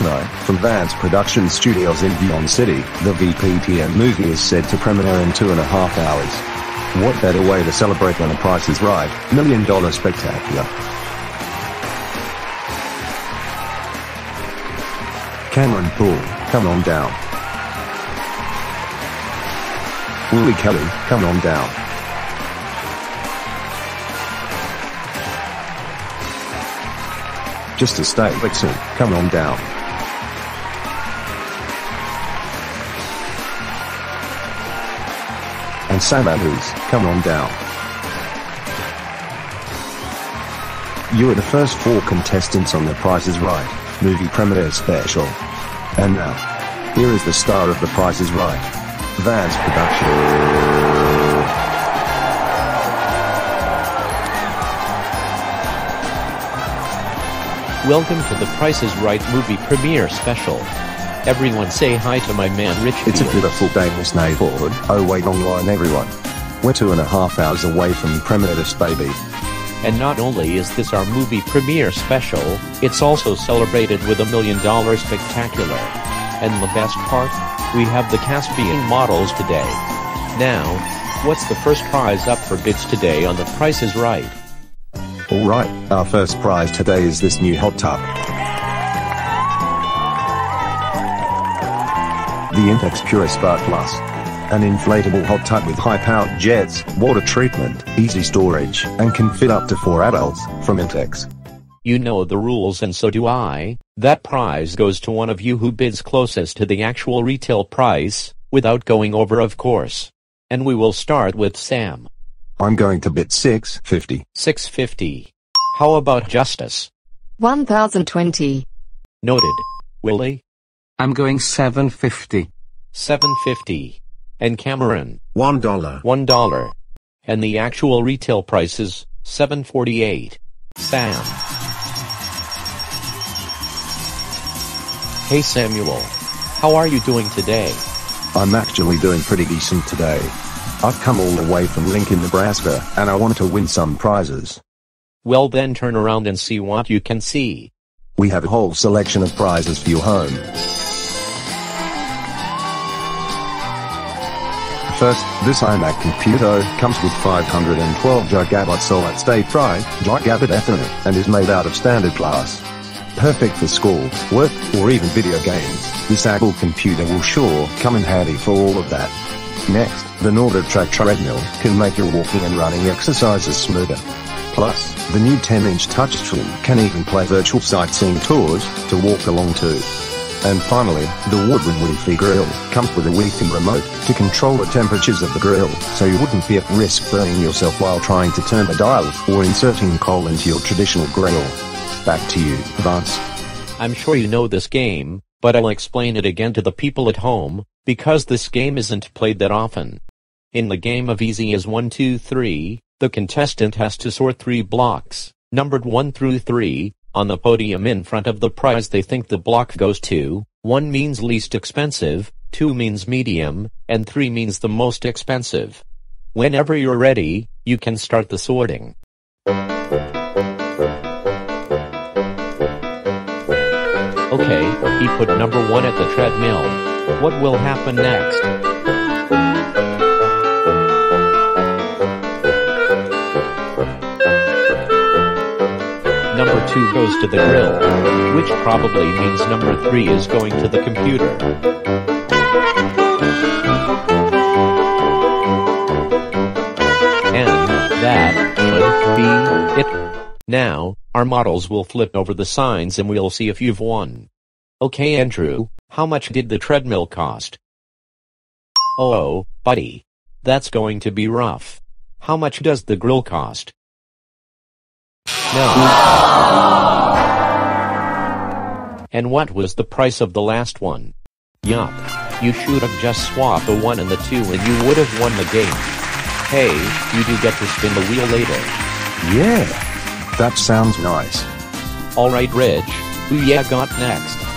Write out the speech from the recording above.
From Vance Production Studios in Vyond City, the VPTN movie is said to premiere in two and a half hours. What better way to celebrate than a Price is Right, Million Dollar Spectacular? Cameron Poole, come on down. Willie Kelly, come on down. Just a state Vixen, come on down. And Sam Andrews, come on down. You are the first four contestants on The Price is Right movie premiere special. And now, here is the star of The Price is Right. Vance Production. Welcome to the Price is Right movie premiere special. Everyone say hi to my man Rich. It's a beautiful day in this neighborhood. Oh wait online everyone. We're two and a half hours away from premiere this baby. And not only is this our movie premiere special, it's also celebrated with a million dollar spectacular. And the best part? We have the cast being models today. Now, what's the first prize up for bids today on The Price is Right? Alright, our first prize today is this new hot tub. The Intex PureSpa Plus. An inflatable hot tub with high-powered jets, water treatment, easy storage, and can fit up to four adults, from Intex. You know the rules and so do I. That prize goes to one of you who bids closest to the actual retail price, without going over of course. And we will start with Sam. I'm going to bid 650. 650. How about Justice? 1020. Noted. Willie? I'm going 750. 750. And Cameron? One dollar. One dollar. And the actual retail price is 748. Sam. Hey Samuel. How are you doing today? I'm actually doing pretty decent today. I've come all the way from Lincoln, Nebraska, and I want to win some prizes. Well then turn around and see what you can see. We have a whole selection of prizes for your home. First, this iMac computer comes with 512 gigabyte solid state drive, gigabyte Ethernet, and is made out of standard glass. Perfect for school, work, or even video games, this Apple computer will sure come in handy for all of that. Next, the NordicTrack treadmill can make your walking and running exercises smoother. Plus, the new 10-inch touchscreen can even play virtual sightseeing tours to walk along to. And finally, the Woodwind Wi-Fi grill comes with a Wi-Fi remote to control the temperatures of the grill, so you wouldn't be at risk burning yourself while trying to turn the dial or inserting coal into your traditional grill. Back to you, Vance. I'm sure you know this game, but I'll explain it again to the people at home, because this game isn't played that often. In the game of Easy as 1 2 3, the contestant has to sort three blocks, numbered 1 through 3, on the podium in front of the prize they think the block goes to. 1 means least expensive, 2 means medium, and 3 means the most expensive. Whenever you're ready, you can start the sorting. Okay, he put number 1 at the treadmill. What will happen next? 2 goes to the grill, which probably means number 3 is going to the computer. And that should be it. Now, our models will flip over the signs and we'll see if you've won. Okay Andrew, how much did the treadmill cost? Oh, buddy. That's going to be rough. How much does the grill cost? No. And what was the price of the last one? Yup. You should have just swapped the 1 and the 2 and you would have won the game. Hey, you do get to spin the wheel later. Yeah. That sounds nice. Alright Rich, who ya got next?